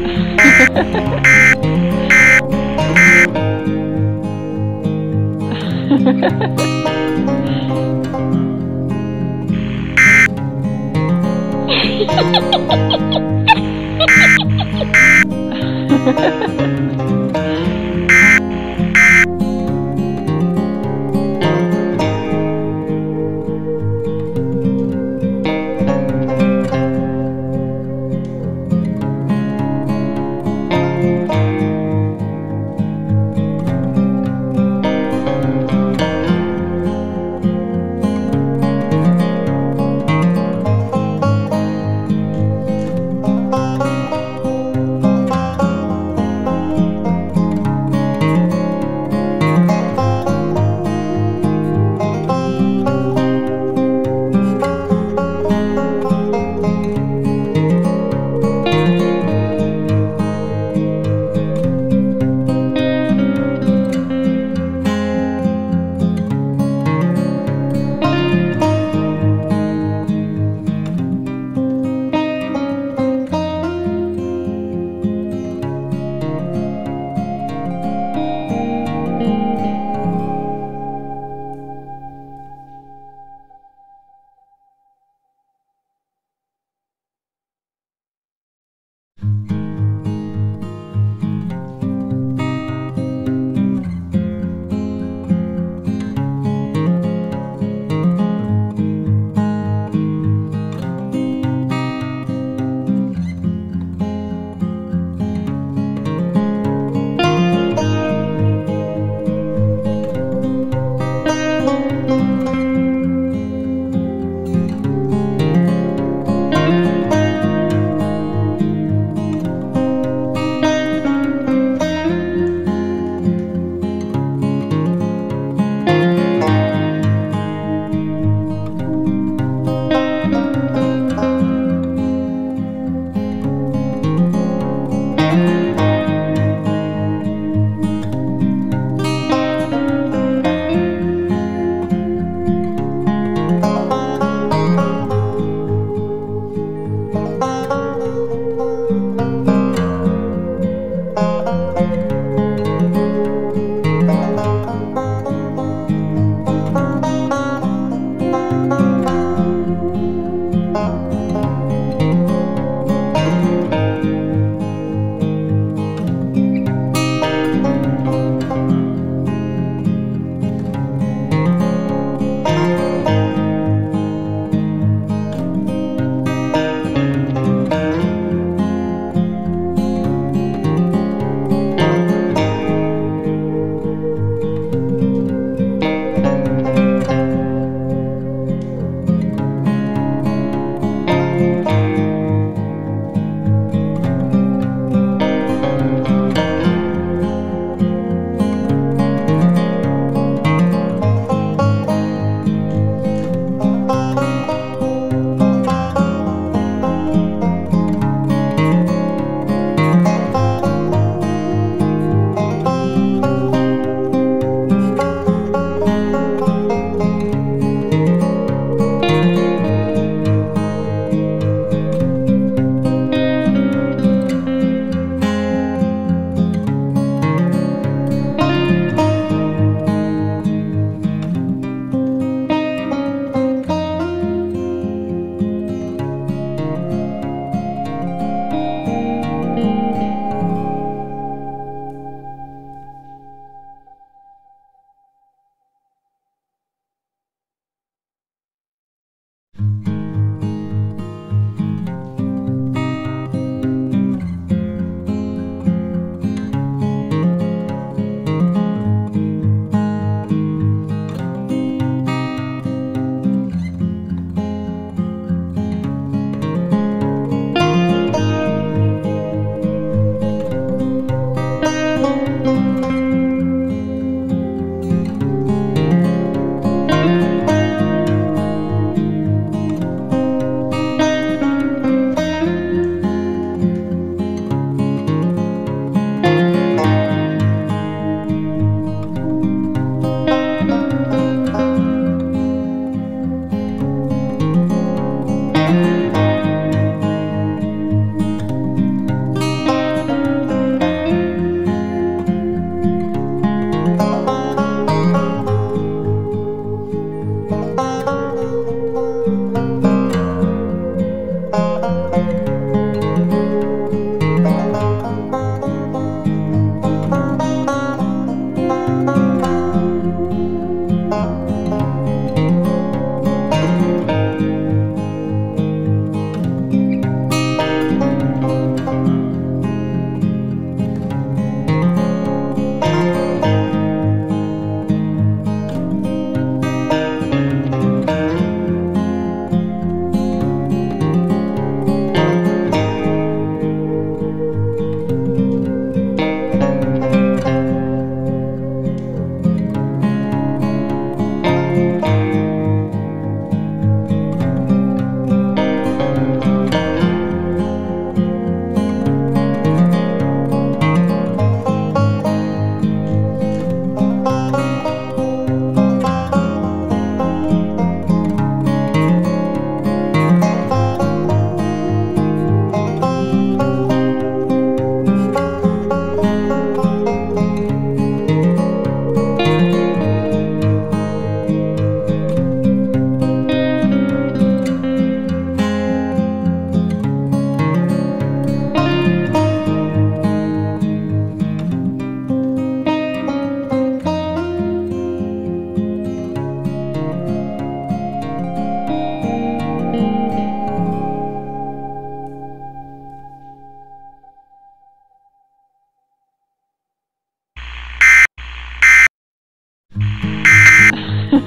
Ha ha ha ha!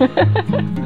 Ha ha ha.